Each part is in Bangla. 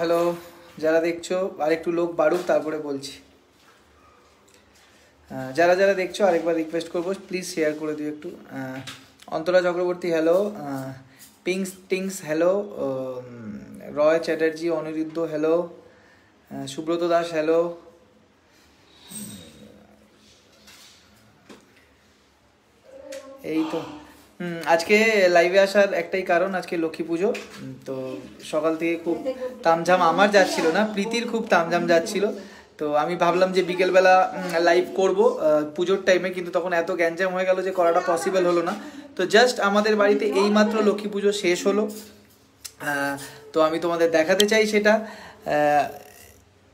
হ্যালো যারা দেখছ আর একটু লোক বাড়ুক, তারপরে বলছি। যারা যারা দেখছ, আরেকবার রিকোয়েস্ট করব প্লিজ শেয়ার করে দিও একটু। অন্তরা চক্রবর্তী হ্যালো পিংস টিংস hello Roy Chatterjee, Aniruddha hello Subrata Das hello এই তো। আজকে লাইভে আসার একটাই কারণ আজকে লক্ষ্মী পুজো। তো সকাল থেকে খুব তামঝাম আমার যাচ্ছিল না প্রীতির খুব তামঝাম যাচ্ছিল। তো আমি ভাবলাম যে বিকেলবেলা লাইভ করব পুজোর টাইমে কিন্তু তখন এত গ্যাঞ্জাম হয়ে গেল যে করাটা পসিবল হলো না। তো জাস্ট আমাদের বাড়িতে এইমাত্র লক্ষ্মী পুজো শেষ হলো। তো আমি তোমাদের দেখাতে চাই সেটা।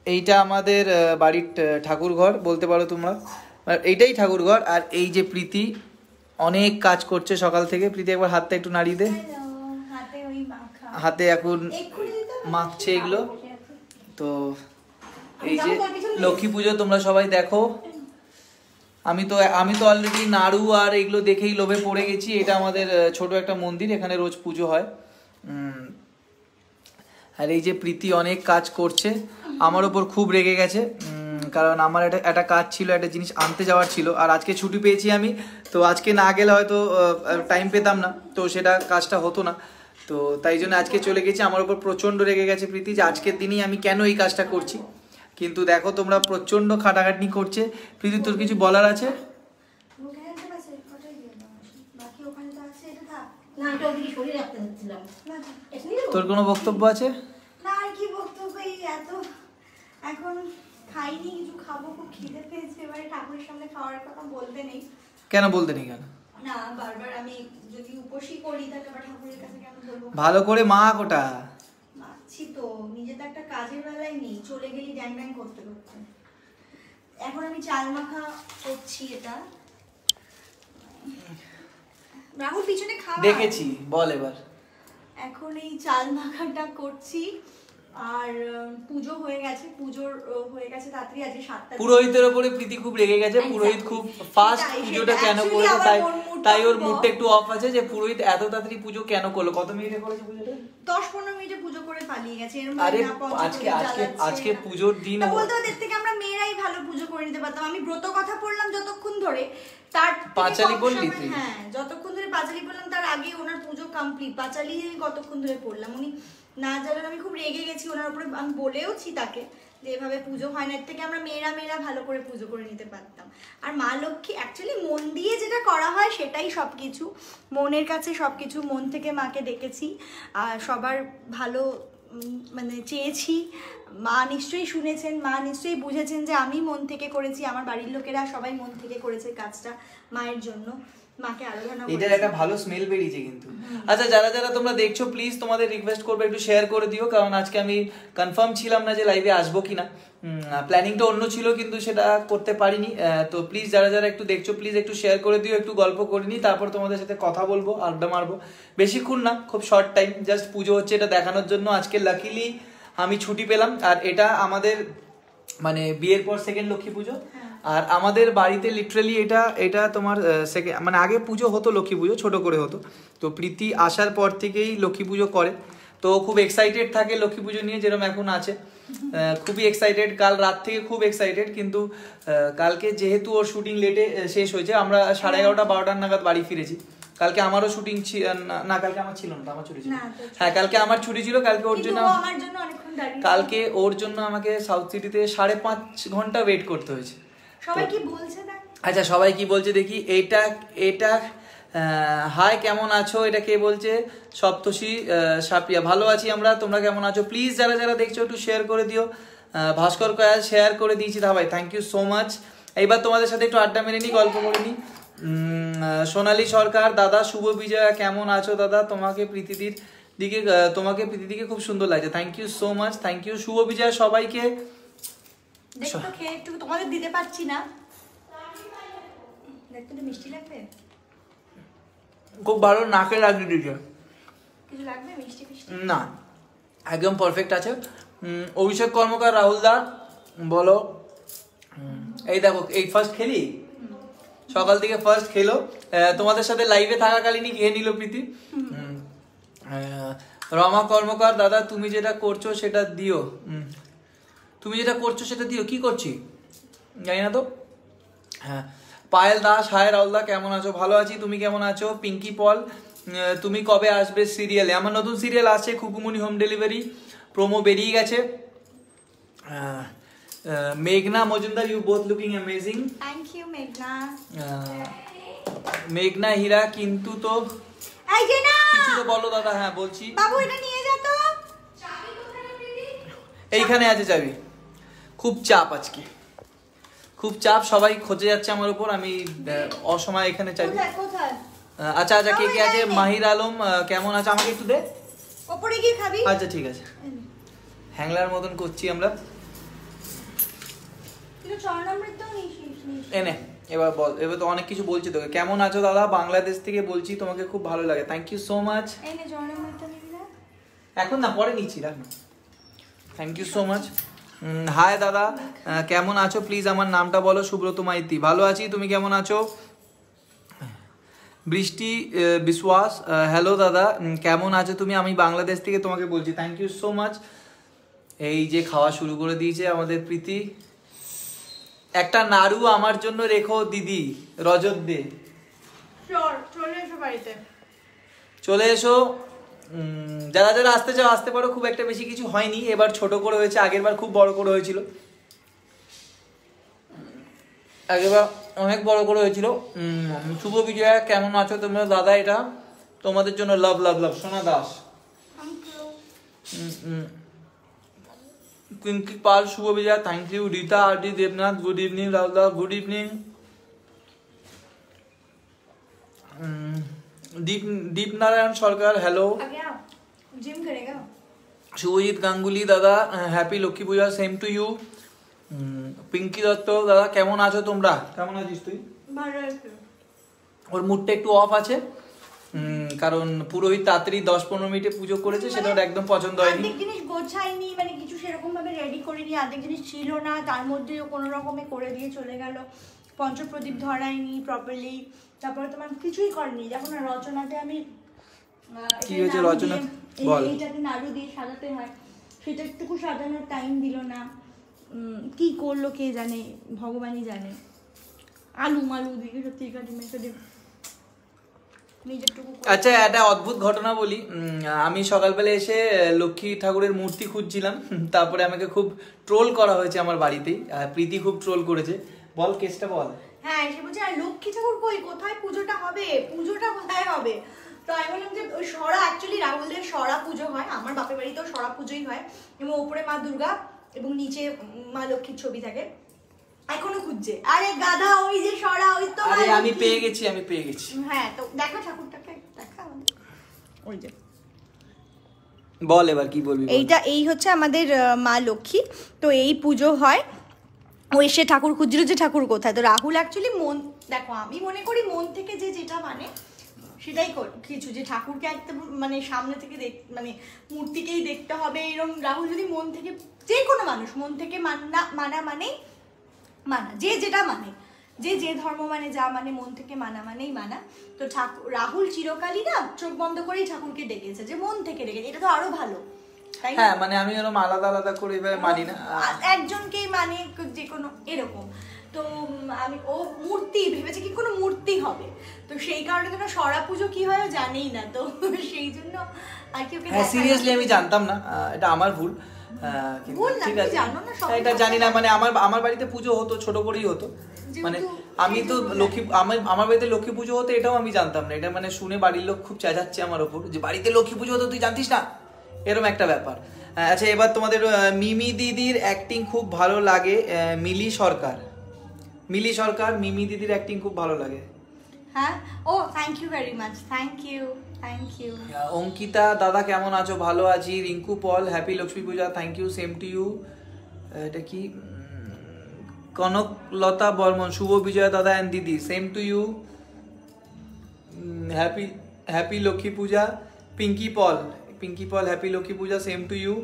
এইটা আমাদের বাড়ির আহ, ঠাকুরঘর বলতে পারো তোমরা। এইটাই ঠাকুরঘর আর এই যে প্রীতি অনেক কাজ করছে সকাল থেকে। প্রীতি একবার হাতটা একটু নাড়িয়ে দে। হাতে এখন? মাখছে এগুলো। তো এই যে লক্ষ্মী পুজো তোমরা সবাই দেখো। আমি তো আমি তো অলরেডি নাড়ু আর এগুলো দেখেই লোভে পড়ে গেছি। এটা আমাদের ছোট একটা মন্দির এখানে রোজ পুজো হয়। আর এই যে প্রীতি অনেক কাজ করছে। আমার ওপর খুব রেগে গেছে। কারণ আমার একটা একটা কাজ ছিল একটা জিনিস আনতে যাওয়ার ছিল আর আজকে ছুটি পেয়েছি আমি তো আজকে না গেলে হয়তো টাইম পেতাম না তো সেটা কাজটা হতো না। তো তাই জন্য আজকে চলে গেছি আমার ওপর প্রচণ্ড রেগে গেছে প্রীতি যে আজকের দিনই আমি কেন এই কাজটা করছি। কিন্তু দেখো তোমরা প্রচণ্ড খাটাখাটনি করছে। প্রীতি তোর কিছু বলার আছে? তোর কোনো বক্তব্য আছে? না, আর কি বক্তব্য, এই এত এখন খাইনি কিছু খাব খুব খিদে পেয়েছে। এবারে ঠাকুরের সামনে খাওয়ার কথা বলতে নেই। কেন বলতে নেই কেন? না বারবার আমি যদি উপসী করি তাহলে আবার ঠাকুরের কাছে কেন বলব? ভালো করে মা কোটা। মাছি তো নিজে তো একটা কাজের বেলায় নেই চলে গেলি ড্যাং ড্যাং করতে করতে। এখন আমি চাল মাখা করছি এটা। রাহুল পিছনে খাওয়া। দেখেছি বল এবার। এখন এই চাল মাখাটা করছি। আর পুজো হয়ে গেছে পুজোর হয়ে গেছে তাড়াতাড়ি আজকে সাতটা পুরোহিতের ওপরে প্রীতি খুব রেগে গেছে পুরোহিত খুব ফাস্ট পুজোটা কেন করল তাই ওর mood টা তাই ওর মুডটা একটু অফ আছে যে পুরোহিত এত তাড়াতাড়ি পুজো কেন করল? কত মিনিটে করেছে পুজোটা? দশ পনেরো মিনিটে পুজো করে পালিয়ে গেছে এর আরে, মধ্যে না পঞ্চাশ আজকে- আজকে- আজকে পুজোর দিন বলতে ওদের থেকে আমরা মেয়েরাই ভালো পুজো করে নিতে পারতাম। আমি ব্রত কথা পড়লাম যতক্ষণ ধরে তার পাঁচালি বললি তুই? হ্যাঁ যতক্ষণ ধরে পাঁচালি পড়লাম তার আগে ওনার পুজো কমপ্লিট পাঁচালি আমি কতক্ষণ ধরে পড়লাম? উনি না জানার আমি খুব রেগে গেছি ওনার উপরে। আমি বলেওছি তাকে যে এভাবে পুজো হয় না, এর থেকে আমরা মেয়েরা মেয়েরা ভালো করে পুজো করে নিতে পারতাম। আর মা লক্ষ্মী অ্যাকচুয়ালি মন দিয়ে যেটা করা হয় সেটাই সব কিছু মনের কাছে সব কিছু মন থেকে মাকে ডেকেছি, আর সবার ভালো মানে চেয়েছি। মা নিশ্চয়ই শুনেছেন, মা নিশ্চয়ই বুঝেছেন যে আমি মন থেকে করেছি, আমার বাড়ির লোকেরা সবাই মন থেকে করেছে কাজটা মায়ের জন্য। এটার। একটা ভালো স্মেল বেরিয়েছে কিন্তু। আচ্ছা যারা যারা তোমরা দেখছ প্লিজ তোমাদের রিকোয়েস্ট করবে একটু শেয়ার করে দিও কারণ আজকে আমি কনফার্ম ছিলাম না যে লাইভে আসব কিনা। প্ল্যানিংটা অন্য ছিল কিন্তু সেটা করতে পারিনি। তো প্লিজ যারা যারা একটু দেখছ প্লিজ একটু শেয়ার করে দিও একটু গল্প করে নিই তারপর তোমাদের সাথে কথা বলব আড্ডা মারবো। বেশিক্ষণ না খুব শর্ট টাইম জাস্ট পুজো হচ্ছে এটা দেখানোর জন্য। আজকে লাকিলি আমি ছুটি পেলাম আর এটা আমাদের মানে বিয়ের পর সেকেন্ড লক্ষ্মী পুজো। আর আমাদের বাড়িতে লিটারালি এটা এটা তোমার সেকেন্ড মানে আগে পুজো হতো লক্ষ্মী পুজো ছোট করে হতো। তো প্রীতি আসার পর থেকেই লক্ষ্মী পুজো করে। তো খুব এক্সাইটেড থাকে লক্ষ্মী পুজো নিয়ে যেরকম এখন আছে। খুবই এক্সাইটেড কাল রাত থেকে খুব এক্সাইটেড কিন্তু কালকে যেহেতু ওর শুটিং লেটে শেষ হয়েছে আমরা সাড়ে এগারোটা বারোটার নাগাদ বাড়ি ফিরেছি। কালকে আমারও শুটিং না কালকে আমার ছিল না আমার ছুটি ছিল। হ্যাঁ কালকে আমার ছুটি ছিল কালকে ওর জন্য কালকে ওর জন্য আমাকে সাউথ সিটিতে সাড়ে পাঁচ ঘণ্টা ওয়েট করতে হয়েছে। সবাই কি বলছে আচ্ছা সবাই কি বলছে দেখি, এটা এটা হাই কেমন আছো? এটা কে বলছে? সপ্তষী সাপিয়া, ভালো আছি আমরা, তোমরা কেমন আছো? প্লিজ যারা যারা দেখছ, একটু শেয়ার করে দিও। ভাস্কর কয়াল শেয়ার করে দিয়েছি দা ভাই থ্যাংক ইউ সো মাচ এইবার তোমাদের সাথে একটু আড্ডা মেরে নিই, গল্প করে নিই। সোনালী সরকার, দাদা, শুভ বিজয়া, কেমন আছো দাদা? তোমাকে প্রীতিদির দিকে তোমাকে প্রীতিদিকে খুব সুন্দর লাগছে। Thank you so much thank you Shubho Bijoya সবাইকে। দেখো খেয়ে একটু তোমাদের দিতে পারছি না। দেখতে তো মিষ্টি লাগবে? খুব ভালো নাকে লাগিয়ে দিয়েছে কিছু লাগবে? মিষ্টি ফিষ্টি না একদম পারফেক্ট আছে। অভিষেক কর্মকার রাহুল দা বলো। এই দেখো এই ফার্স্ট খেলি? সকাল থেকে ফার্স্ট খেলো। তোমাদের সাথে লাইভে থাকাকালীনই খেয়ে নিল প্রীতি। রমা কর্মকার দাদা তুমি যেটা করছ সেটা দিও। তুমি যেটা করছ সেটা দিও কি করছি? জানি না তো? হ্যাঁ। পায়েল দাস হায় রাহুলদা কেমন আছো? ভালো আছি তুমি কেমন আছো? পিঙ্কি পল তুমি কবে আসবে সিরিয়ালে? আমার নতুন সিরিয়াল আছে খুকুমুনি হোম ডেলিভারি প্রোমো বেরিয়ে গেছে। মেঘনা Majumdar you both looking amazing thank you মেঘনা। মেঘনা হীরা কিন্তু তো এই যে না! কিছু তো বলো দাদা হ্যাঁ বলছি। বাবু এটা নিয়ে যা তো। এইখানে আছে চাবি। খুব চাপ আজকে। খুব চাপ সবাই খোঁজে যাচ্ছে আমার উপর আমি অসময় এখানে আহ, আচ্ছা আচ্ছা কে কে আছে? মাহির আলম কেমন আছে? আমাকে একটু দে। ওপরে গিয়ে খাবি। আচ্ছা ঠিক আছে। হ্যাংলার মতন করছি আমরা। এনে এবার বল এবার তো অনেক কিছু বলছি তোকে। কেমন আছো দাদা? বাংলাদেশ থেকে বলছি তোমাকে খুব ভালো লাগে। থ্যাংক ইউ সো মাচ এখন না পরে নিচ্ছি রাখ না। Thank you so much hi দাদা। কেমন আছো? প্লিজ আমার নামটা বলো সুব্রত মাইতি। ভালো আছি তুমি কেমন আছো? বৃষ্টি বিশ্বাস হ্যালো দাদা। কেমন আছো তুমি? আমি বাংলাদেশ থেকে তোমাকে বলছি। থ্যাংক ইউ সো মাচ এই যে খাওয়া শুরু করে দিয়েছে আমাদের প্রীতি। একটা নাড়ু আমার জন্য রেখো দিদি রজত দে। চলে এসো বাড়িতে। চলে এসো। যারা যারা আসতে চাও আসতে পারো খুব একটা বেশি কিছু হয়নি। এবার ছোট করে হয়েছে আগের বার খুব বড় করে হয়েছিল। আগেরবার অনেক বড় করে হয়েছিল। শুভ বিজয়া কেমন আছো তোমরা? দাদা এটা তোমাদের জন্য love love love Sona Das. Pinki Pal Shubho Bijoya thank you Rita R D Debnath good evening Rahul good evening Deep Dipnarayan Sarkar hello আগে आओ जिम करेगा শুভজিৎ গাঙ্গুলি দাদা happy Lakshmi Puja same to you Pinki Dutta দাদা কেমন আছো তোমরা কেমন আছিস তুই ভালো আছে ওর মুডটা একটু অফ আছে উম, কারণ পুরোহিত তাড়াতাড়ি দশ পনেরো মিনিটে পুজো করেছে সেটা ওর একদম পছন্দ হয়নি অর্ধেক জিনিস গোছাইনি মানে কিছু সেরকম ভাবে রেডি করিনি অর্ধেক জিনিস ছিল না তার মধ্যে কোনো রকমে করে দিয়ে চলে গেল পঞ্চপ্রদীপ ধরাইনি প্রপারলি তারপরে তোমার কিছুই করেনি। যখন রচনাতে আমি কি হয়েছে নাড়ু রচনা? দিয়ে- বল। এইটাতে নাড়ু দিয়ে সাজাতে হয়। সেটা একটু সাজানোর টাইম দিল না। কি করল কে জানে ভগবানই জানে। আলু মালু দিয়ে সত্যি কাটি মেখে দিয়ে নিজেরটুকু করে- আচ্ছা একটা অদ্ভুত ঘটনা বলি। আমি সকালবেলা এসে লক্ষ্মী ঠাকুরের মূর্তি খুঁজছিলাম। তারপরে আমাকে খুব ট্রোল করা হয়েছে আমার বাড়িতেই। প্রীতি খুব ট্রোল করেছে। বল কেসটা বল। হ্যাঁ সে বলছে আর লক্ষ্মী ঠাকুর কই? কোথায় পুজোটা হবে? পুজোটা কোথায় হবে? তো আমি বললাম যে ওই সরা অ্যাকচুয়ালি রাহুলদের সরা পুজো হয় আমার বাপের বাড়িতেও সরা পুজোই হয়। এবং ওপরে মা দুর্গা এবং নিচে মা লক্ষ্মীর ছবি থাকে। এখনও খুঁজছে। আরে গাধা ওই যে সরা ওই তো আরে আমি পেয়ে গেছি আমি পেয়ে গেছি। হ্যাঁ তো দেখো ঠাকুরটাকে দেখা ওই যে। বল এবার কি বলবি এইটা এই হচ্ছে আমাদের মা লক্ষ্মী। তো এই পুজো হয়। ও এসে ঠাকুর খুঁজছিল যে ঠাকুর কোথায় তো রাহুল অ্যাকচুয়ালি মন দেখো, আমি মনে করি মন থেকে যে যেটা মানে সেটাই কিছু যে ঠাকুরকে একদম মানে সামনে থেকে দেখ মানে মূর্তিকেই দেখতে হবে এরকম রাহুল যদি মন থেকে যে কোনো মানুষ, মন থেকে মানা মানা মানেই মানা, যে যেটা মানে যে যে ধর্ম মানে যা মানে মন থেকে মানা মানেই মানা তো ঠাকুর রাহুল চিরকালই না চোখ বন্ধ করেই ঠাকুরকে ডেকেছে, যে মন থেকে ডেকেছে, এটা তো আরও ভালো? হ্যাঁ মানে আমি এরকম আলাদা আলাদা করে এভাবে মানি না। একজনকেই মানে যে কোনো এরকম। তো আমি ও মূর্তি ভেবেছে কি কোনো মূর্তি হবে। তো সেই কারণে তো সরা পুজো কি হয় জানেই না। তো সেই জন্য আর কি ওকে হ্যাঁ সিরিয়াসলি আমি জানতাম না। এটা আমার ভুল। ঠিক আছে। সবই এটা জানো না। মানে আমার আমার বাড়িতে পুজো হতো ছোট করেই হতো। মানে আমি তো লক্ষ্মী আমার আমার বাড়িতে লক্ষ্মী পুজো হতো এটাও আমি জানতাম না। এটা মানে শুনে বাড়ির লোক খুব চেঁচাচ্ছে আমার ওপর। যে বাড়িতে লক্ষ্মী পুজো হতো তুই জানতিস না? এরকম একটা ব্যাপার। আচ্ছা এবার তোমাদের মিমি দিদির অ্যাক্টিং খুব ভালো লাগে মিলি সরকার। মিলি সরকার মিমি দিদির অ্যাক্টিং খুব ভালো লাগে। হ্যাঁ? ও thank you very much thank you thank you Ankita দাদা কেমন আছো? ভালো আছি। Rinku Paul happy Lakshmi Puja thank you same to you এটা কি? কনকলতা বর্মন শুভ বিজয় দাদা অ্যান্ড দিদি same to you happy happy Lakshmi Puja. Pinki Paul Pinki Paul happy Lakshmi Puja same to you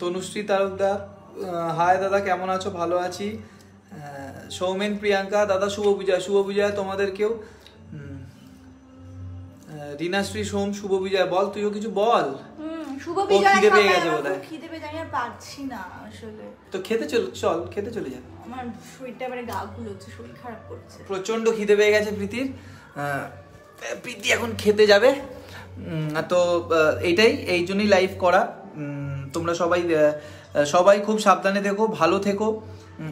Tanushree Talukdar hi দাদা কেমন আছো? ভালো আছি। সৌমেন প্রিয়াঙ্কা দাদা শুভ বিজয় শুভ বিজয় তোমাদেরকেও রীনাশ্রী সোম শুভ বিজয় বল তুইও কিছু বল? শুভ বিজয় খিদে পেয়ে গেছে বোধহয়। খিদে পেয়ে আর পারছি না আসলে। তো খেতে চল চল খেতে চলে যা। আমার শরীরটা এবারে গা গুলোচ্ছে শরীর খারাপ করছে। প্রচণ্ড খিদে পেয়ে গেছে প্রীতির। প্রীতি এখন খেতে যাবে। তো আহ, এইটাই এই জন্যই লাইভ করা। তোমরা সবাই সবাই খুব সাবধানে থেকো ভালো থেকো।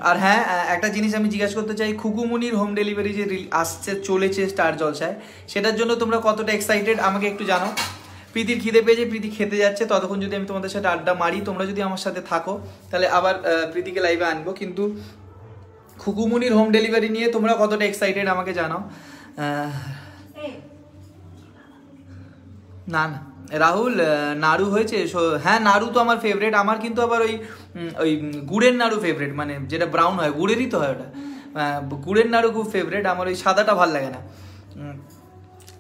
আর হ্যাঁ একটা জিনিস আমি জিজ্ঞাসা করতে চাই খুকুমুনির হোম ডেলিভারি যে আসছে চলেছে স্টার জলসায় সেটার জন্য তোমরা কতটা এক্সাইটেড আমাকে একটু জানাও প্রীতির খিদে পেয়েছে প্রীতি খেতে যাচ্ছে ততক্ষণ যদি আমি তোমাদের সাথে আড্ডা মারি তোমরা যদি আমার সাথে থাকো তাহলে আবার প্রীতিকে লাইভে আনব। কিন্তু খুকুমুনির হোম ডেলিভারি নিয়ে তোমরা কতটা এক্সাইটেড আমাকে জানাও। না না। রাহুল নাড়ু হয়েছে হ্যাঁ নাড়ু তো আমার ফেভারেট আমার কিন্তু আবার ওই ওই গুড়ের নাড়ু ফেভারেট মানে যেটা ব্রাউন হয় গুড়েরই তো হয় ওটা। গুড়ের নাড়ু খুব ফেভারেট আমার ওই সাদাটা ভালো লাগে না।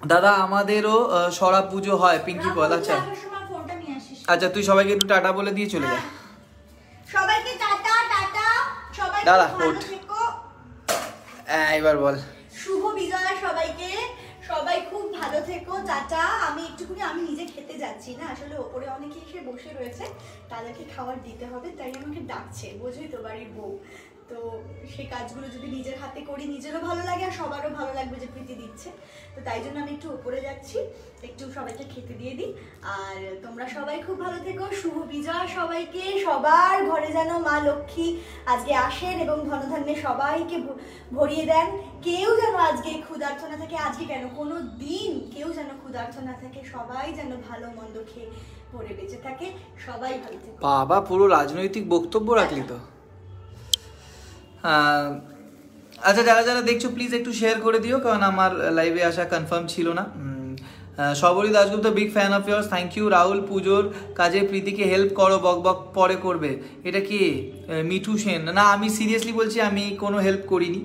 দাদা আমাদেরও সরা পুজো হয় পিঙ্কি তুই আচ্ছা। আচ্ছা তুই সবাইকে একটু টাটা বলে দিয়ে চলে যা। সবাইকে টাটা টাটা। সবাই দাঁড়া, খুব ভালো ওঠ। থেকো। হ্যাঁ, এবার বল। শুভ বিজয়া সবাইকে। সবাই খুব ভালো থেকো, টাটা। আমি একটুখানি আমি নিজে খেতে যাচ্ছি না। আসলে ওপরে অনেকে এসে বসে রয়েছে, তাদেরকে খাবার দিতে হবে, তাই আমাকে ডাকছে। বোঝোই তো বাড়ির বউ। তো সেই কাজগুলো যদি নিজের হাতে করি, নিজেরও ভালো লাগে আর সবারও ভালো লাগবে যে প্রীতি দিচ্ছে। তো তাই জন্য আমি একটু উপরে যাচ্ছি, একটু সবাইকে খেতে দিয়ে দিই। আর তোমরা সবাই খুব ভালো থেকো, শুভ বিজয় সবাইকে, সবার ঘরে যেন মা লক্ষ্মী আজকে আসেন এবং ধনধান্যে সবাইকে ভরিয়ে দেন। কেউ যেন আজকে ক্ষুধার্থ না থাকে, আজকে কেন? কোনো দিন কেউ যেন ক্ষুধার্থ না থাকে, সবাই যেন ভালো মন্দ খেয়ে ভরে বেঁচে থাকে। সবাই ভালো থেকো। বাবা, পুরো রাজনৈতিক বক্তব্য রাখলি তো। আচ্ছা যারা যারা দেখছ প্লিজ একটু শেয়ার করে দিও, কারণ আমার লাইভে আসা কনফার্ম ছিল না। Sabari Dasgupta big fan of yours thank you Rahul, পুজোর কাজে প্রীতিকে হেল্প করো, বক বক পরে করবে। এটা কি মিঠু সেন? না, আমি সিরিয়াসলি বলছি, আমি কোনো হেল্প করিনি।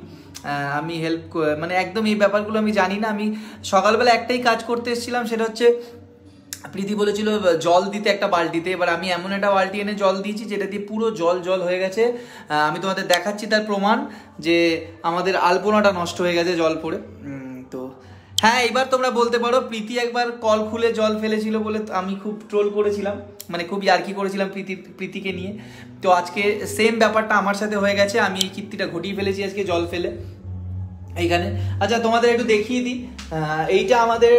আমি হেল্প মানে একদম এই ব্যাপারগুলো আমি জানি না। আমি সকালবেলা একটাই কাজ করতে এসেছিলাম, সেটা হচ্ছে প্রীতি বলেছিল জল দিতে একটা বালতিতে। এবার আমি এমন একটা বালতি এনে জল দিয়েছি, যেটা দিয়ে পুরো জল জল হয়ে গেছে। আমি তোমাদের দেখাচ্ছি তার প্রমাণ, যে আমাদের আলপনাটা নষ্ট হয়ে গেছে জল পড়ে। তো হ্যাঁ এবার তোমরা বলতে পারো, প্রীতি একবার কল খুলে জল ফেলেছিল বলে আমি খুব ট্রোল করেছিলাম মানে খুব ইয়ার্কি করেছিলাম প্রীতি, প্রীতিকে নিয়ে। তো আজকে সেম ব্যাপারটা আমার সাথে হয়ে গেছে, আমি এই কীর্তিটা ঘটিয়ে ফেলেছি আজকে জল ফেলে। এইখানে আচ্ছা তোমাদের একটু দেখিয়ে দিই এইটা আমাদের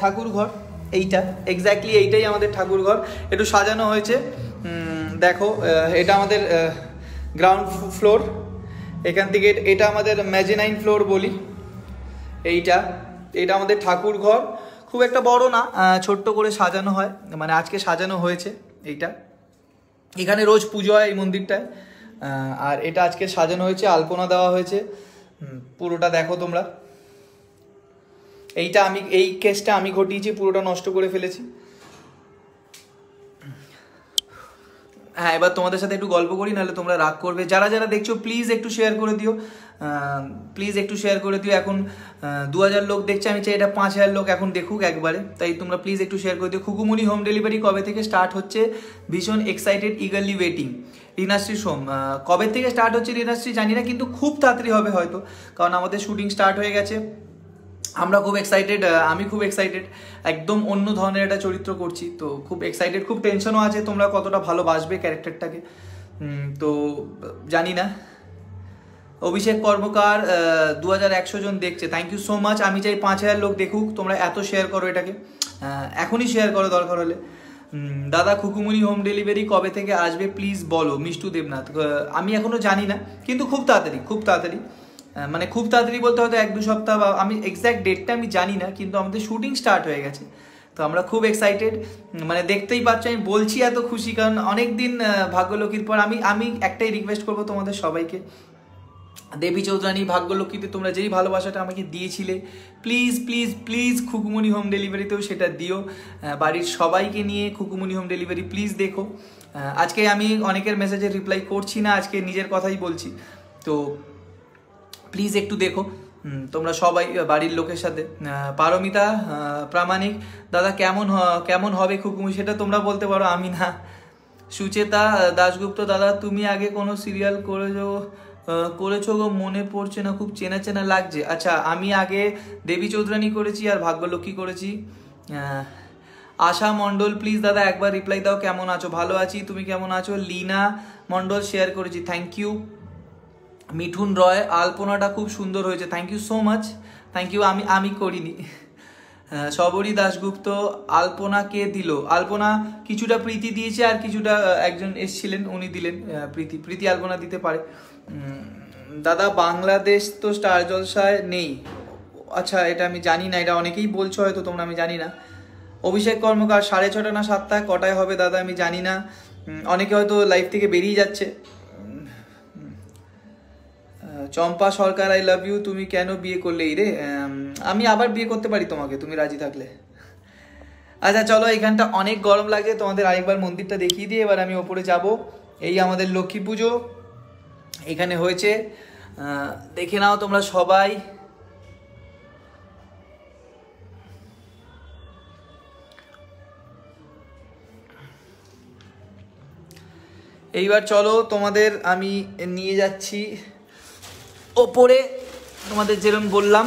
ঠাকুর ঘর এইটা এক্স্যাক্টলি এইটাই আমাদের ঠাকুর ঘর একটু সাজানো হয়েছে। দেখো এটা আমাদের গ্রাউন্ড ফ্লোর এখান থেকে এটা আমাদের ম্যাজেনাইন ফ্লোর বলি। এইটা, এটা আমাদের ঠাকুর ঘর খুব একটা বড় না ছোট্ট করে সাজানো হয়। মানে আজকে সাজানো হয়েছে এইটা। এখানে রোজ পুজো হয় এই মন্দিরটায়। আর এটা আজকে সাজানো হয়েছে, আলপনা দেওয়া হয়েছে। পুরোটা দেখো তোমরা। এইটা আমি, এই কেসটা আমি ঘটিয়েছি, পুরোটা নষ্ট করে ফেলেছি। হ্যাঁ এবার তোমাদের সাথে একটু গল্প করি, নাহলে তোমরা রাগ করবে। যারা যারা দেখছ প্লিজ একটু শেয়ার করে দিও। প্লিজ একটু শেয়ার করে দিও। এখন দু হাজার লোক দেখছে, আমি চাই এটা পাঁচ হাজার লোক এখন দেখুক একবারে। তাই তোমরা প্লিজ একটু শেয়ার করে দিও। খুকুমুনি হোম ডেলিভারি কবে থেকে স্টার্ট হচ্ছে? ভীষণ excited eagerly waiting Rinashree Som কবে থেকে স্টার্ট হচ্ছে রিনাশ্রী জানি না, কিন্তু খুব তাড়াতাড়ি হবে হয়তো। কারণ আমাদের শুটিং স্টার্ট হয়ে গেছে। আমরা খুব এক্সাইটেড আমি খুব এক্সাইটেড একদম অন্য ধরনের একটা চরিত্র করছি, তো খুব এক্সাইটেড খুব টেনশনও আছে তোমরা কতটা ভালোবাসবে ক্যারেক্টারটাকে তো, জানি না। অভিষেক কর্মকার দু হাজার একশো জন দেখছে থ্যাংক ইউ সো মাচ আমি চাই পাঁচ হাজার লোক দেখুক, তোমরা এত শেয়ার করো এটাকে। এখনই শেয়ার করো দরকার হলে। দাদা খুকুমুনি হোম ডেলিভারি কবে থেকে আসবে প্লিজ বলো, মিষ্টু দেবনাথ আমি এখনও জানি না, কিন্তু খুব তাড়াতাড়ি খুব তাড়াতাড়ি। মানে খুব তাড়াতাড়ি বলতে হয়তো এক দু সপ্তাহ বা আমি এক্স্যাক্ট ডেটটা আমি জানি না, কিন্তু আমাদের শুটিং স্টার্ট হয়ে গেছে। তো আমরা খুব এক্সাইটেড মানে দেখতেই পাচ্ছ, আমি বলছি এত খুশি, কারণ অনেক দিন ভাগ্যলক্ষ্মীর পর আমি আমি একটাই রিকোয়েস্ট করব তোমাদের সবাইকে। দেবী চৌধুরানী, ভাগ্যলক্ষ্মীতে তোমরা যেই ভালোবাসাটা আমাকে দিয়েছিলে please please please Khukumoni home ডেলিভারিতেও সেটা দিও। বাড়ির সবাইকে নিয়ে খুকুমনি হোম ডেলিভারি প্লিজ দেখো। আজকে আমি অনেকের মেসেজে রিপ্লাই করছি না, আজকে নিজের কথাই বলছি। তো প্লিজ একটু দেখো। তোমরা সবাই বাড়ির লোকের সাথে। পারমিতা প্রামাণিক, দাদা কেমন কেমন হবে খুকুমি সেটা তোমরা বলতে পারো, আমি না। সুচেতা দাশগুপ্ত দাদা, তুমি আগে কোনো সিরিয়াল করেছ করেছ গো? মনে পড়ছে না, খুব চেনা চেনা লাগছে। আচ্ছা আমি আগে দেবী চৌধুরানী করেছি আর ভাগ্যলক্ষ্মী করেছি। আশা মণ্ডল প্লিজ দাদা একবার রিপ্লাই দাও, কেমন আছো? ভালো আছি, তুমি কেমন আছো? লিনা মণ্ডল শেয়ার করেছি থ্যাংক ইউ মিঠুন রয়, আলপনাটা খুব সুন্দর হয়েছে। Thank you so much thank you আমি আমি করিনি। সবরী দাশগুপ্ত, আলপনা কে দিল? আলপনা কিছুটা প্রীতি দিয়েছে আর কিছুটা একজন এসছিলেন, উনি দিলেন প্রীতি প্রীতি আলপনা দিতে পারে। দাদা, বাংলাদেশ তো স্টার জলসায় নেই। আচ্ছা এটা আমি জানি না, এটা অনেকেই বলছো হয়তো, তোমরা আমি জানি না। অভিষেক কর্মকার, সাড়ে ছটা না সাতটায় কটায় হবে দাদা আমি জানি না। অনেকে হয়তো লাইফ থেকে বেরিয়ে যাচ্ছে। চম্পা সরকার আই লাভ ইউ তুমি কেন বিয়ে করলে রে? আমি আবার বিয়ে করতে পারি তোমাকে, তুমি রাজি থাকলে। আচ্ছা চলো, এখানটা অনেক গরম লাগে, তোমাদের আরেকবার মন্দিরটা দেখিয়ে দিয়ে এবার আমি ওপরে যাব। এই আমাদের লক্ষ্মী পুজো। এখানে হয়েছে দেখে নাও তোমরা সবাই। এইবার চলো, তোমাদের আমি নিয়ে যাচ্ছি। ওপরে তোমাদের যেরকম বললাম,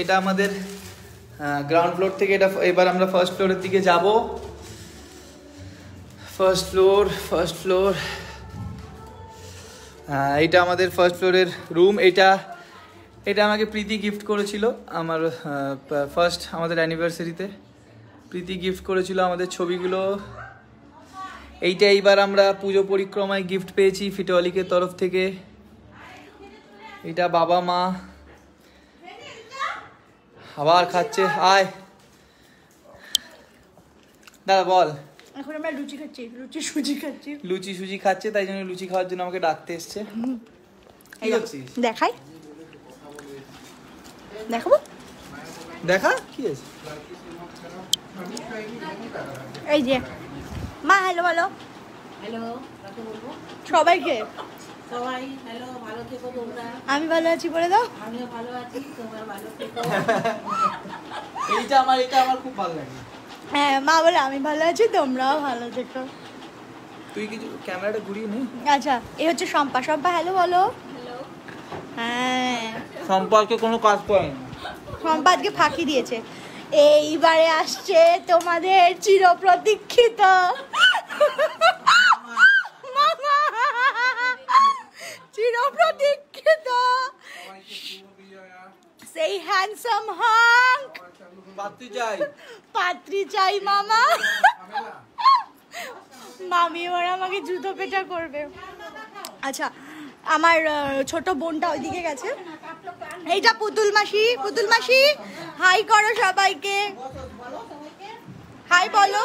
এটা আমাদের গ্রাউন্ড ফ্লোর থেকে এটা, এবার আমরা ফার্স্ট ফ্লোরের দিকে যাব। ফার্স্ট ফ্লোর ফার্স্ট ফ্লোর এটা আমাদের ফার্স্ট ফ্লোরের রুম এটা এটা আমাকে প্রীতি গিফট করেছিল আমার ফার্স্ট আমাদের অ্যানিভার্সারিতে প্রীতি গিফট করেছিল আমাদের ছবিগুলো। এইটা এইবার আমরা পুজো পরিক্রমায় গিফট পেয়েছি ফিটোয়ালিকের তরফ থেকে। এটা বাবা মা। আবার খাচ্ছে আয়। দাদা বল। এখন আমরা লুচি খাচ্ছি লুচি সুজি খাচ্ছি। লুচি সুজি খাচ্ছে তাই জন্য লুচি খাওয়ার জন্য আমাকে ডাকতে এসছে। দেখাই। দেখাবো? দেখা? কি আছে এই যে। মা হ্যালো বলো। হ্যালো বলব? সবাইকে। সবাই হ্যালো ভালো থেকো তোমরা। আমি ভালো আছি বলে দাও। আমিও ভালো আছি তোমরা ভালো থেকো। এইটা আমার এটা আমার খুব ভালো লাগে। হ্যাঁ মা বলে আমি ভালো আছি তোমরাও ভালো থেকো। তুই কিছু ক্যামেরাটা ঘুরিয়ে নে। আচ্ছা এই হচ্ছে শম্পা। শম্পা হ্যালো বলো। হ্যাঁ। সম্পর্কে কোনো কাজ করে না। শম্পা আজকে ফাঁকি দিয়েছে। এইবারে আসছে তোমাদের চিরপ্রতীক্ষিত মামা! চিরপ্রতীক্ষিত সেই হ্যান্ডসাম হাঙ্ক পাত্রী চাই। পাত্রী চাই মামা। মামি ওরা আমাকে জুতো পেটা করবে। আচ্ছা আমার ছোট বোনটা ওইদিকে গেছে। এইটা পুতুল মাসি পুতুল মাসি। হাই করো সবাইকে। হাই বলো।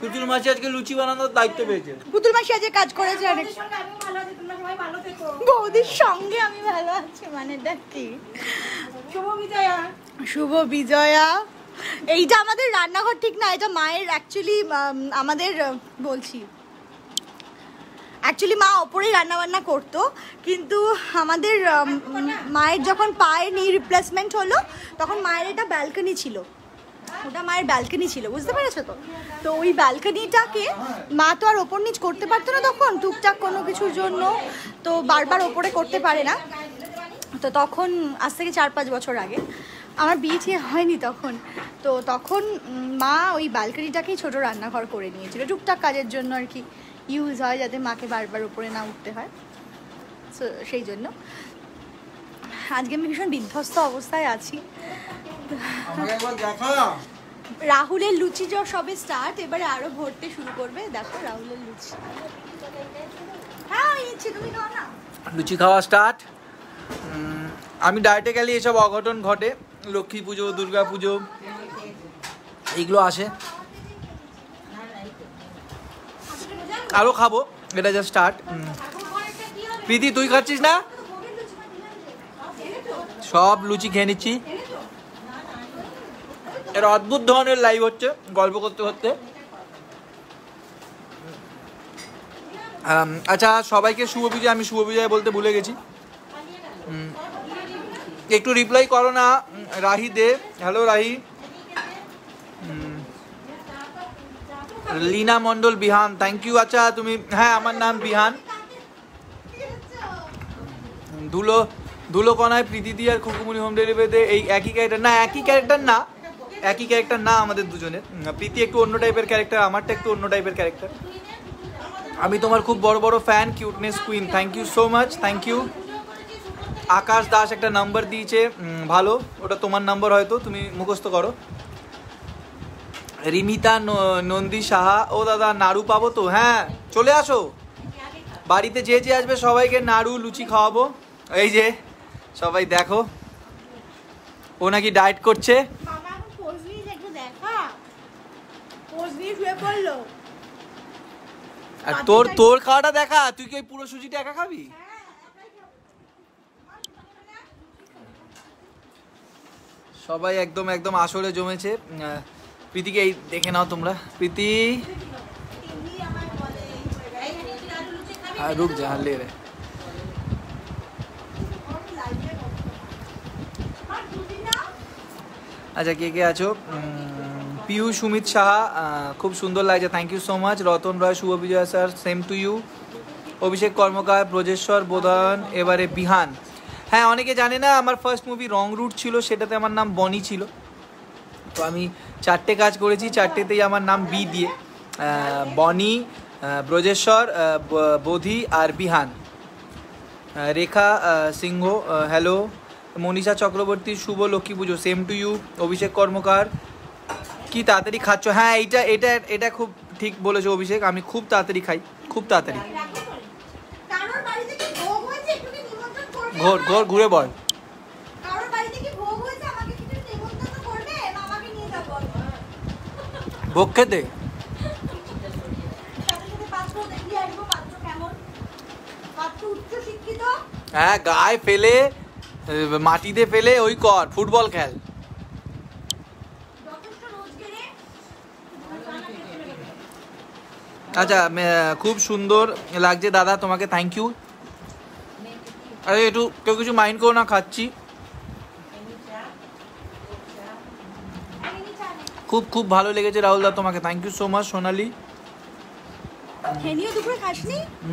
পুতুল মাসি আজকে লুচি বানানোর দায়িত্ব পেয়েছে। পুতুল মাসি আজকে কাজ করেছে অনেক। বৌদির সঙ্গে আমি ভালো আছি মানে কি। শুভ বিজয়া। শুভ বিজয়া। এইটা আমাদের রান্নাঘর ঠিক না এটা মায়ের অ্যাকচুয়ালি আমাদের বলছি। অ্যাকচুয়ালি মা ওপরেই রান্না বান্না করতো কিন্তু আমাদের মায়ের যখন পায়ের নি রিপ্লেসমেন্ট হলো তখন মায়ের এটা ব্যালকনি ছিল। ওটা মায়ের ব্যালকনি ছিল বুঝতে পেরেছ তো? তো ওই ব্যালকনিটাকে মা তো আর ওপর নিচ করতে পারতো না তখন টুকটাক কোনো কিছুর জন্য। তো বারবার ওপরে করতে পারে না। তো তখন আজ থেকে চার পাঁচ বছর আগে আমার বিয়ে টিয়ে হয়নি তখন। তো তখন মা ওই ব্যালকনিটাকেই ছোট রান্নাঘর করে নিয়েছিল। টুকটাক কাজের জন্য আর কি ইউজ হয় যাতে মাকে বারবার উপরে না উঠতে হয়। So, সেই জন্য। আজকে আমি ভীষণ বিধ্বস্ত অবস্থায় আছি। রাহুলের লুচি যা সবে স্টার্ট এবারে আরও ভরতে শুরু করবে। দেখো রাহুলের লুচি। হ্যাঁ তুমি খাও না। লুচি খাওয়া স্টার্ট আমি ডায়েটে গেলে এসব অঘটন ঘটে। লক্ষ্মী পুজো দুর্গা পুজো এইগুলো আসে। আরও খাব এটা যা স্টার্ট প্রীতি তুই খাচ্ছিস না? সব লুচি খেয়ে নিচ্ছি। এর অদ্ভুত ধরনের লাইভ হচ্ছে, গল্প করতে করতে। আচ্ছা সবাইকে শুভ বিজয়, আমি শুভ বিজয় বলতে ভুলে গেছি। একটু রিপ্লাই করো না Rahi Dey. Hello Rahi. Leena Mondal Bihan thank you আচ্ছা তুমি হ্যাঁ আমার নাম বিহান। ধুলো ধুলো কণায় প্রীতিদি আর খুকুমুনি হোম ডেলিভারিতে এই একই ক্যারেক্টার না, একই ক্যারেক্টার না। একই ক্যারেক্টার না আমাদের দুজনের। প্রীতি একটু অন্য টাইপের ক্যারেক্টার আমারটা একটু অন্য টাইপের ক্যারেক্টার আমি তোমার খুব বড় বড় fan cuteness queen thank you so much thank you Akash Das একটা নাম্বার দিয়েছে ভালো। ওটা তোমার নাম্বার হয়তো, তুমি মুখস্থ করো। রিমিতা নন্দী সাহা, ও দাদা নাড়ু পাবো তো? হ্যাঁ চলে আসো। বাড়িতে যে যে আসবে সবাইকে নাড়ু, লুচি খাওয়াবো। এই যে, সবাই দেখো। ও নাকি ডায়েট করছে মামা এখন পোজ নিয়ে একটু দেখা পোজ শুয়ে পড়ল। আর তোর তোর খাওয়াটা দেখা তুই কি ওই পুরো সুজিটা একা খাবি? সবাই একদম একদম আসলে জমেছে। প্রীতিকে এই দেখে নাও তোমরা। প্রীতি। হ্যাঁ রুক যা লে রে। আচ্ছা কে কে আছো? পিয়ু সুমিত সাহা খুব সুন্দর লাগছে। Thank you so much Ratan Roy, Shubho Bijoy sir same to you Abhishek Karmakar, Brajeshwar, Bodhon, এবারে বিহান। হ্যাঁ অনেকে জানে না, আমার ফার্স্ট মুভি রং রুট ছিল, সেটাতে আমার নাম বনি ছিল। তো আমি চারটে কাজ করেছি, চারটেতেই আমার নাম বি দিয়ে। বনি ব্রজেশ্বর বোধি আর Bihan. Rekha Singha hello Manisha Chakraborty, Shubho Lakshmi Pujo same to you Abhishek Karmakar কি তাড়াতাড়ি খাচ্ছ? হ্যাঁ এইটা, এটা এটা খুব ঠিক বলেছ অভিষেক, আমি খুব তাড়াতাড়ি খাই, খুব তাড়াতাড়ি। ঘোর ঘোর, ঘুরে বল। ভোগ খেতে? হ্যাঁ গায়ে ফেলে মাটিতে ফেলে ওই কর, ফুটবল খেল। আচ্ছা খুব সুন্দর লাগছে দাদা তোমাকে থ্যাংক ইউ আরে একটু কেউ কিছু মাইন্ড করো না খাচ্ছি। খুব খুব ভালো লেগেছে রাহুল দা তোমাকে thank you so much Sonali.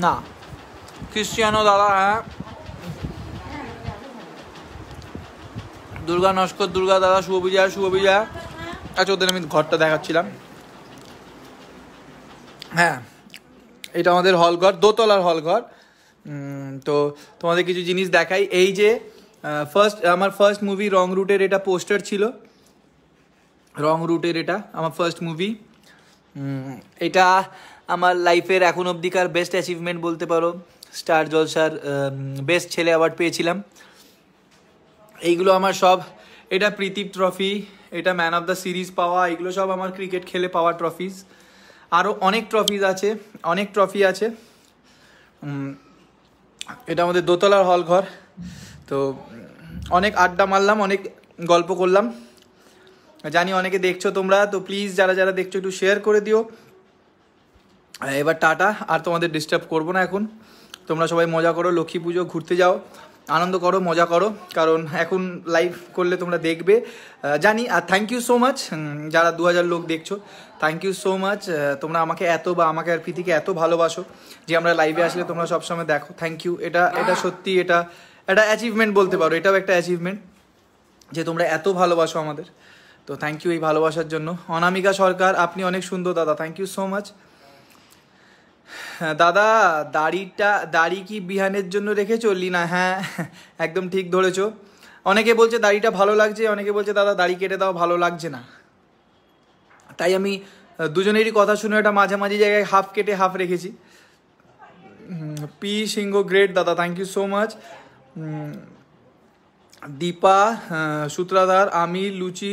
না। ক্রিশ্চিয়ানো দাদা হ্যাঁ। দুর্গা নস্কর দুর্গা দাদা শুভ বিজয়া শুভ বিজয়া। আচ্ছা ওদের আমি ঘরটা দেখাচ্ছিলাম। হ্যাঁ এটা আমাদের হল ঘর দোতলার হল ঘর তো তোমাদের কিছু জিনিস দেখাই। এই যে ফার্স্ট আমার ফার্স্ট মুভি রং রুটের এটা পোস্টার ছিল। রং রুটের এটা, আমার ফার্স্ট মুভি এটা আমার লাইফের এখন অবধিকার বেস্ট অ্যাচিভমেন্ট বলতে পারো। স্টার জলসার বেস্ট ছেলে অ্যাওয়ার্ড পেয়েছিলাম। এইগুলো আমার সব, এটা প্রীতি ট্রফি এটা ম্যান অফ দ্য সিরিজ পাওয়া এগুলো সব আমার ক্রিকেট খেলে পাওয়া ট্রফিজ আরও অনেক ট্রফিজ আছে, অনেক ট্রফি আছে। এটা আমাদের দোতলার হল ঘর। তো, অনেক আড্ডা মারলাম, অনেক গল্প করলাম। জানি অনেকে দেখছ তোমরা, তো প্লিজ যারা যারা দেখছ একটু শেয়ার করে দিও। এবার টাটা, আর তোমাদের ডিস্টার্ব করব না এখন। তোমরা সবাই মজা করো, লক্ষ্মী পুজো, ঘুরতে যাও, আনন্দ করো, মজা করো, কারণ এখন লাইভ করলে তোমরা দেখবে। জানি, আর থ্যাংক ইউ সো মাচ যারা দু হাজার লোক দেখছ থ্যাংক ইউ সো মাচ তোমরা আমাকে এত বা আমাকে আর প্রীতিকে এত ভালোবাসো যে আমরা লাইভে আসলে তোমরা সবসময় দেখো। থ্যাংক ইউ এটা এটা সত্যি, এটা এটা অ্যাচিভমেন্ট বলতে পারো, এটাও একটা অ্যাচিভমেন্ট যে তোমরা এত ভালোবাসো আমাদের। তো থ্যাংক ইউ এই ভালোবাসার জন্য। অনামিকা সরকার, আপনি অনেক সুন্দর দাদা থ্যাংক ইউ সো মাচ দাদা, দাড়িটা, দাড়ি কি বিহানের জন্য রেখেছো? লিনা হ্যাঁ একদম ঠিক ধরেছো। অনেকে বলছে দাড়িটা ভালো লাগছে, অনেকে বলছে, দাদা, দাড়ি কেটে দাও, ভালো লাগছে না। তাই আমি দুজনেরই কথা শুনে এটা মাঝামাঝি জায়গায় হাফ কেটে হাফ রেখেছি। পি সিংহ গ্রেট, দাদা thank you so much Dipa Sutradhar, আমি লুচি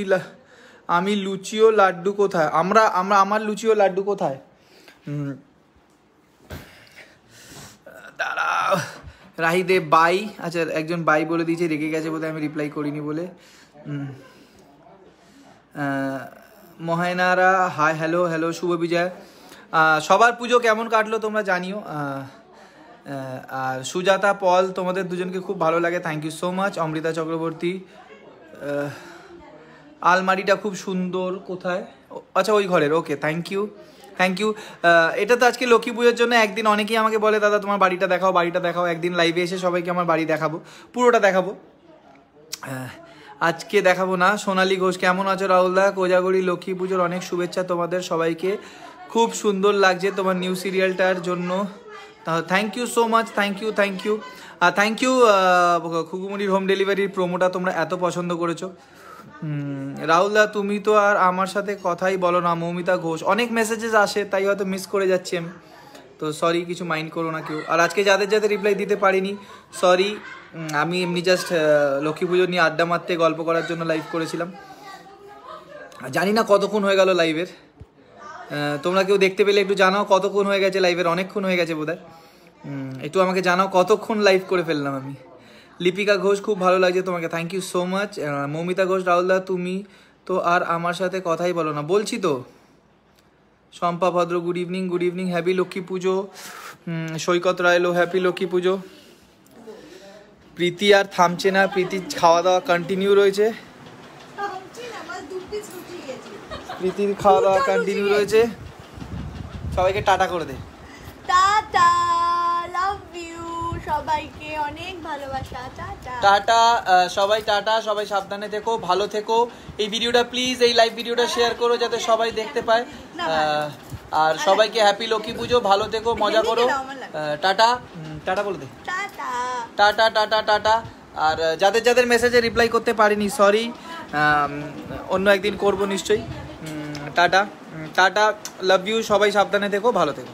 আমি লুচি ও লাড্ডু কোথায়? আমরা আমরা, আমার লুচি ও লাড্ডু কোথায়? রাহিদে বাই আচ্ছা একজন বাই বলে দিয়েছে, রেগে গেছে বোধহয় আমি রিপ্লাই করিনি বলে। মহেনারা হাই হ্যালো হ্যালো শুভ বিজয়। সবার পুজো কেমন কাটলো তোমরা জানিও। আর সুজাতা, পল, তোমাদের দুজনকে খুব ভালো লাগে thank you so much Amrita Chakraborty আলমারিটা খুব সুন্দর, কোথায়? আচ্ছা ওই ঘরের okay thank you thank you এটা তো আজকে লক্ষ্মী পুজোর জন্য একদিন অনেকেই আমাকে বলে, দাদা, তোমার বাড়িটা দেখাও বাড়িটা দেখাও। একদিন লাইভে এসে সবাইকে আমার বাড়ি দেখাবো, পুরোটা দেখাবো। আজকে দেখাবো না। সোনালী ঘোষ, কেমন আছো? রাহুলদা কোজাগরি লক্ষ্মী পুজোর অনেক শুভেচ্ছা তোমাদের সবাইকে। খুব সুন্দর লাগছে তোমার নিউ সিরিয়ালটার জন্য। Thank you so much thank you thank you thank you খুকুমুনির home ডেলিভারির প্রোমোটা তোমরা এত পছন্দ করেছ। রাহুলদা তুমি তো আর আমার সাথে কথাই বলো না মৌমিতা ঘোষ। অনেক মেসেজেস আসে তাই হয়তো মিস করে যাচ্ছি আমি। তো সরি কিছু মাইন্ড করো না কেউ। আর আজকে যাদের যাদের রিপ্লাই দিতে পারিনি সরি আমি এমনি জাস্ট লক্ষ্মী পুজো নিয়ে আড্ডা মারতে গল্প করার জন্য লাইভ করেছিলাম। জানি না কতক্ষণ হয়ে গেল লাইভের তোমরা কেউ দেখতে পেলে একটু জানাও কতক্ষণ হয়ে গেছে লাইভের অনেকক্ষণ হয়ে গেছে উম, একটু আমাকে জানাও কতক্ষণ লাইভ করে ফেললাম আমি। লিপিকা ঘোষ, খুব ভালো লাগছে তোমাকে। Thank you so much Moumita Ghosh রাহুলদা তুমি। তো আর আমার সাথে কথাই বলো না। বলছি তো, Shampa Bhadra good evening good evening happy Lakshmi Pujo. Saikat রায়লো happy Lakshmi পুজো। প্রীতি আর থামছে না প্রীতি খাওয়া দাওয়া কন্টিনিউ রয়েছে। দু। প্রীতির খাওয়া দাওয়া কন্টিনিউ রয়েছে। সবাইকে টাটা করে দে। সবাইকে অনেক ভালোবাসা টাটা। টাটা সবাই টাটা সবাই সাবধানে থেকো ভালো থেকো। এই ভিডিওটা প্লিজ এই লাইভ ভিডিওটা শেয়ার করো যাতে সবাই দেখতে পায়। আর সবাইকে হ্যাপি লক্ষ্মী পুজো ভালো থেকো মজা করো। টাটা। টাটা বলে দে। টাটা। Tata tata tata. আর যাদের যাদের মেসেজে রিপ্লাই করতে পারিনি সরি অন্য একদিন করব নিশ্চয়ই। টাটা। টাটা। লাভ ইউ সবাই সাবধানে থেকো ভালো থেকো।